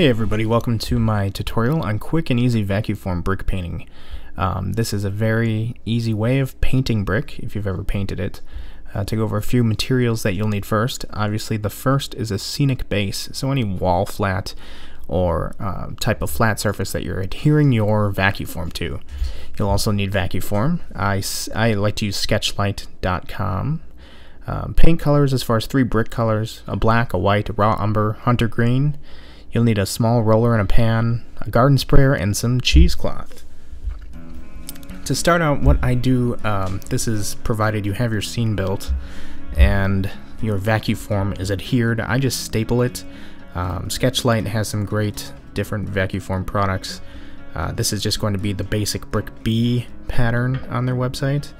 Hey everybody, welcome to my tutorial on quick and easy vacuum form brick painting. Um, this is a very easy way of painting brick, if you've ever painted it. Uh, to go over a few materials that you'll need first. Obviously the first is a scenic base, so any wall flat or uh, type of flat surface that you're adhering your vacuum form to. You'll also need vacuum form. I, I like to use sketch-lite.com. Um, paint colors as far as three brick colors, a black, a white, a raw umber, hunter green, You'll need a small roller and a pan, a garden sprayer, and some cheesecloth. To start out, what I do, um, this is provided you have your scene built and your vacuum form is adhered. I just staple it. Um, Sketch-lite has some great different vacuum form products. Uh, this is just going to be the basic brick B pattern on their website.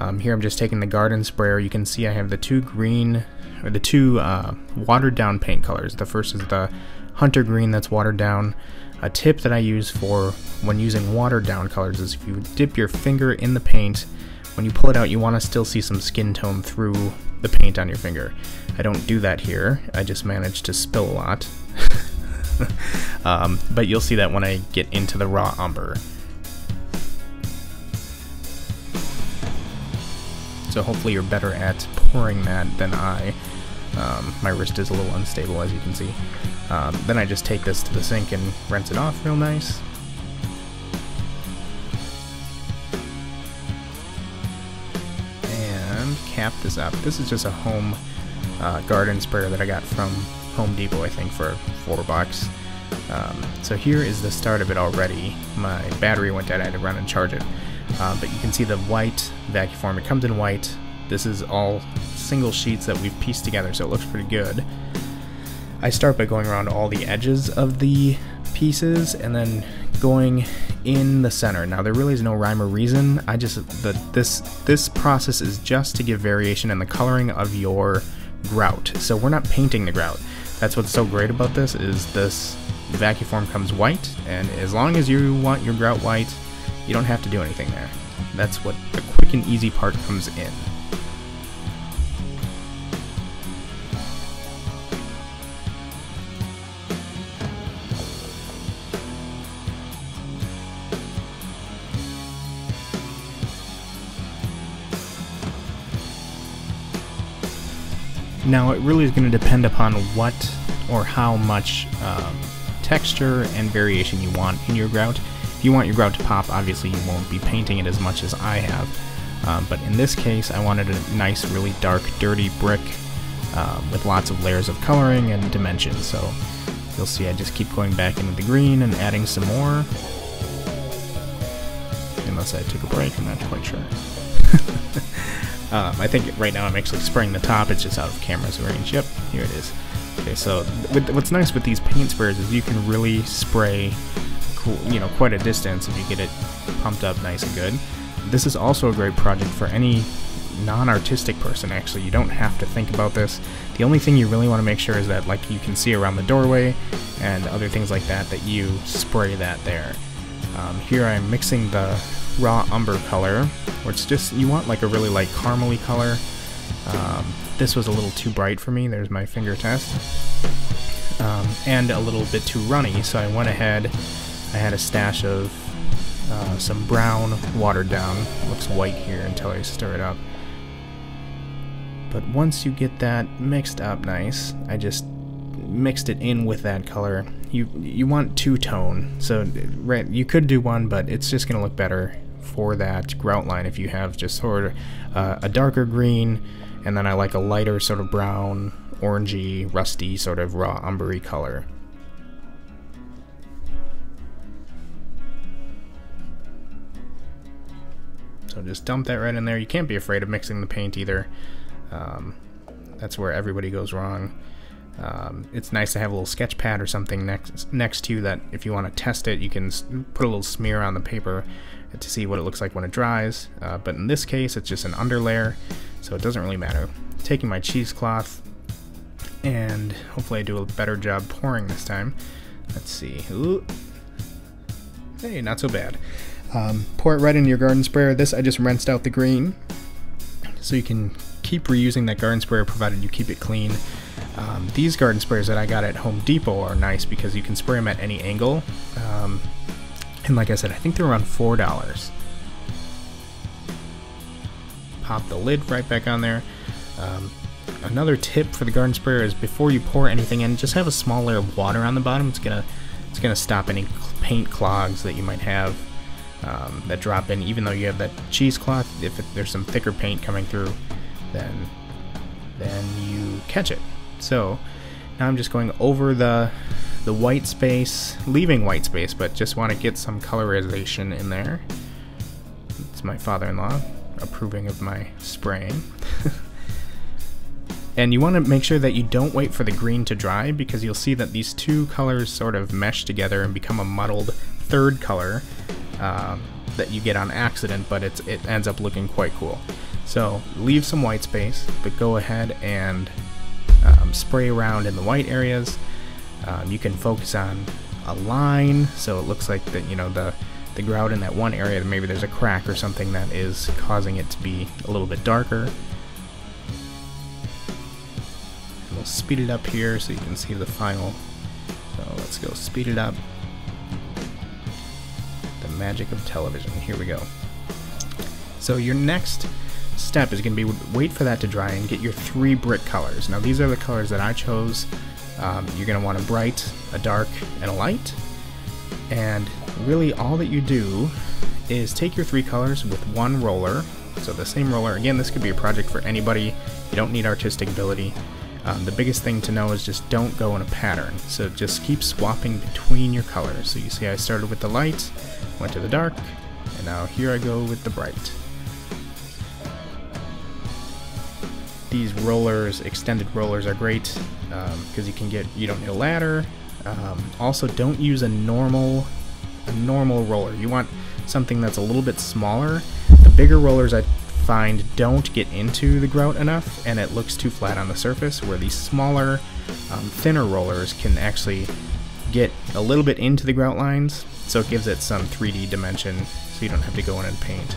Um, here I'm just taking the garden sprayer. You can see I have the two green, or the two uh, watered down paint colors. The first is the hunter green that's watered down. A tip that I use for when using watered down colors is if you dip your finger in the paint, when you pull it out you want to still see some skin tone through the paint on your finger. I don't do that here, I just managed to spill a lot. um, but you'll see that when I get into the raw umber. So hopefully you're better at pouring that than I. Um, my wrist is a little unstable as you can see. Um, then I just take this to the sink and rinse it off real nice. And cap this up. This is just a home uh, garden sprayer that I got from Home Depot, I think, for four bucks. Um, so here is the start of it already. My battery went dead, I had to run and charge it. Uh, but you can see the white vacuform. It comes in white. This is all single sheets that we've pieced together, so it looks pretty good. I start by going around all the edges of the pieces and then going in the center. Now there really is no rhyme or reason. I just the this this process is just to give variation in the coloring of your grout. So we're not painting the grout. That's what's so great about this is this vacuform comes white and as long as you want your grout white, you don't have to do anything there. That's what the quick and easy part comes in. Now, it really is going to depend upon what or how much um, texture and variation you want in your grout. If you want your grout to pop, obviously you won't be painting it as much as I have. Um, but in this case, I wanted a nice, really dark, dirty brick um, with lots of layers of coloring and dimension. So you'll see I just keep going back into the green and adding some more. Unless I took a break, I'm not quite sure. Um, I think right now I'm actually spraying the top, it's just out of camera's range. Yep, here it is. Okay, so with, what's nice with these paint sprayers is you can really spray, you know, quite a distance if you get it pumped up nice and good. This is also a great project for any non-artistic person actually you don't have to think about this the only thing you really want to make sure is that like you can see around the doorway and other things like that that you spray that there um, here I'm mixing the raw umber color, it's just, you want like a really light caramely color. Um, this was a little too bright for me, there's my finger test. Um, and a little bit too runny, so I went ahead, I had a stash of uh, some brown watered down, looks white here until I stir it up. But once you get that mixed up nice, I just mixed it in with that color. You you want two tone, so right you could do one, but it's just gonna look better for that grout line if you have just sort of uh, a darker green, and then I like a lighter sort of brown, orangey, rusty sort of raw umbery color. Just dump that right in there. You can't be afraid of mixing the paint either. Um, that's where everybody goes wrong. Um, it's nice to have a little sketch pad or something next next to you that if you want to test it, you can put a little smear on the paper to see what it looks like when it dries. Uh, but in this case, it's just an underlayer, so it doesn't really matter. Taking my cheesecloth, and hopefully I do a better job pouring this time. Let's see. Ooh. Hey, not so bad. Um, pour it right into your garden sprayer. This I just rinsed out the green, so you can keep reusing that garden sprayer provided you keep it clean. Um, these garden sprayers that I got at Home Depot are nice because you can spray them at any angle. Um, and like I said, I think they're around $4. Pop the lid right back on there. Um, another tip for the garden sprayer is before you pour anything in, just have a small layer of water on the bottom. It's gonna it's gonna stop any paint clogs that you might have um, that drop in. Even though you have that cheesecloth, if it, there's some thicker paint coming through, then then you catch it. So now I'm just going over the the white space, leaving white space, but just want to get some colorization in there. It's my father-in-law approving of my spraying. and you want to make sure that you don't wait for the green to dry because you'll see that these two colors sort of mesh together and become a muddled third color um, that you get on accident, but it ends up looking quite cool. So leave some white space, but go ahead and um, spray around in the white areas. Um, you can focus on a line, so it looks like that you know the the grout in that one area. Maybe there's a crack or something that is causing it to be a little bit darker. And we'll speed it up here so you can see the final. So let's go speed it up. Magic of television. Here we go. So your next step is going to be wait for that to dry and get your three brick colors. Now these are the colors that I chose. Um, you're going to want a bright, a dark, and a light. And really all that you do is take your three colors with one roller. So the same roller, again this could be a project for anybody. You don't need artistic ability. Um, the biggest thing to know is just don't go in a pattern. So just keep swapping between your colors. So you see I started with the light, went to the dark, and now here I go with the bright. these rollers, extended rollers, are great because um, you can get you don't need a ladder. Um, also, don't use a normal a normal roller. You want something that's a little bit smaller. The bigger rollers I find don't get into the grout enough, and it looks too flat on the surface. Where these smaller, um, thinner rollers can actually get a little bit into the grout lines, so it gives it some 3D dimension, so you don't have to go in and paint.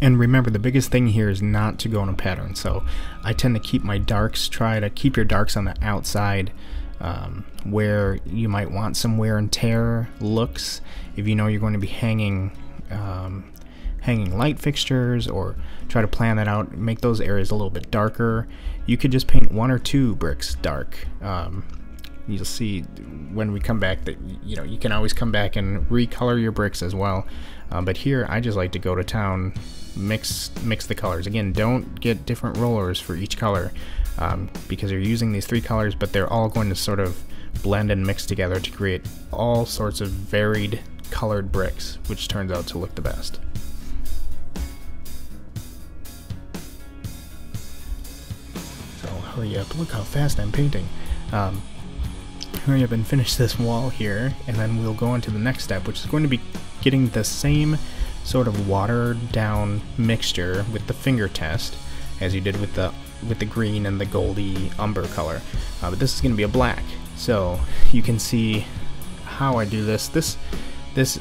And remember, the biggest thing here is not to go in a pattern. So I tend to keep my darks, try to keep your darks on the outside um, where you might want some wear and tear looks. If you know you're going to be hanging um, hanging light fixtures or try to plan that out, make those areas a little bit darker. You could just paint one or two bricks dark. Um, you'll see when we come back that you know you can always come back and recolor your bricks as well. Uh, but here I just like to go to town mix mix the colors. Again, don't get different rollers for each color um, because you're using these three colors, but they're all going to sort of blend and mix together to create all sorts of varied colored bricks, which turns out to look the best. So hurry up, look how fast I'm painting. Um, hurry up and finish this wall here, and then we'll go on to the next step, which is going to be getting the same sort of watered down mixture with the finger test as you did with the with the green and the goldy umber color. Uh, but this is going to be a black so you can see how I do this. This this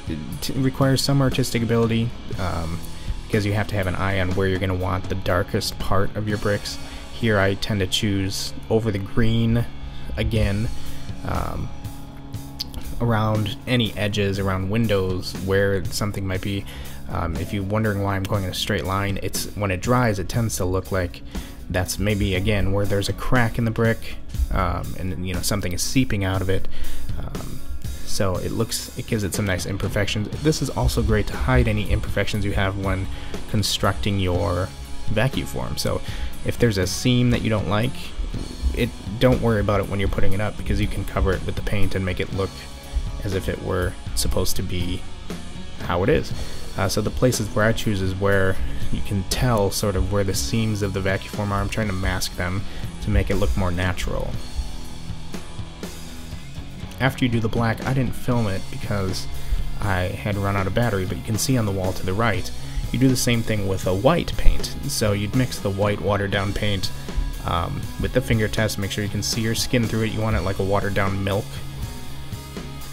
requires some artistic ability um, because you have to have an eye on where you're going to want the darkest part of your bricks. Here I tend to choose over the green again um, around any edges around windows where something might be um, if you're wondering why I'm going in a straight line, it's when it dries, it tends to look like that's maybe again where there's a crack in the brick, um, and you know something is seeping out of it. Um, so it looks, it gives it some nice imperfections. This is also great to hide any imperfections you have when constructing your vacuum form. So if there's a seam that you don't like, don't worry about it when you're putting it up because you can cover it with the paint and make it look as if it were supposed to be how it is. Uh, so the places where I choose is where you can tell sort of where the seams of the vacuum form are. I'm trying to mask them to make it look more natural. After you do the black, I didn't film it because I had run out of battery, but you can see on the wall to the right, you do the same thing with a white paint. So you'd mix the white watered down paint um, with the finger test, make sure you can see your skin through it. You want it like a watered down milk.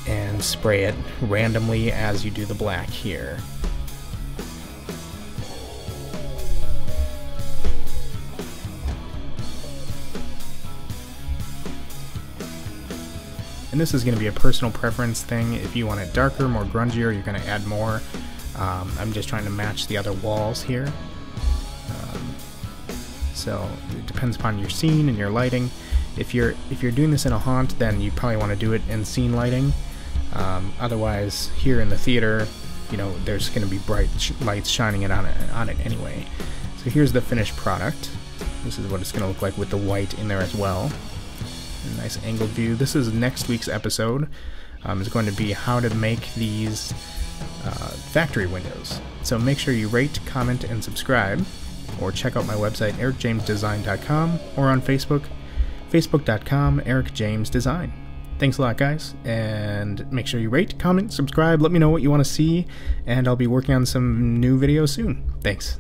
And spray it randomly as you do the black here. And this is going to be a personal preference thing. If you want it darker, more grungier, you're going to add more. Um, I'm just trying to match the other walls here. So it depends upon your scene and your lighting. If you're if you're doing this in a haunt, then you probably want to do it in scene lighting. Um, otherwise, here in the theater, you know, there's going to be bright sh lights shining it on it on it anyway. So here's the finished product. This is what it's going to look like with the white in there as well nice angled view. This is next week's episode. Um, is going to be how to make these uh, factory windows. So make sure you rate, comment, and subscribe, or check out my website erickjamesdesign.com or on Facebook, facebook.com erickjamesdesign. Thanks a lot, guys, and make sure you rate, comment, subscribe. Let me know what you want to see, and I'll be working on some new videos soon. Thanks.